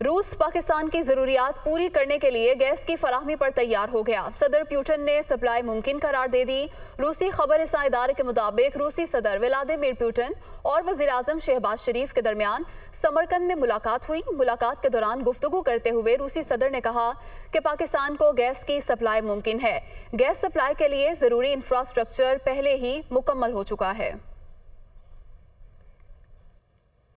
रूस पाकिस्तान की जरूरियात पूरी करने के लिए गैस की फराहमी पर तैयार हो गया। सदर प्यूटन ने सप्लाई मुमकिन करार दे दी। रूसी खबर इदारे के मुताबिक रूसी सदर व्लादिमिर प्यूटन और वज़ीर अजम शहबाज शरीफ के दरमियान समरकंद में मुलाकात हुई। मुलाकात के दौरान गुफ्तु करते हुए रूसी सदर ने कहा कि पाकिस्तान को गैस की सप्लाई मुमकिन है। गैस सप्लाई के लिए ज़रूरी इंफ्रास्ट्रक्चर पहले ही मुकम्मल हो चुका है।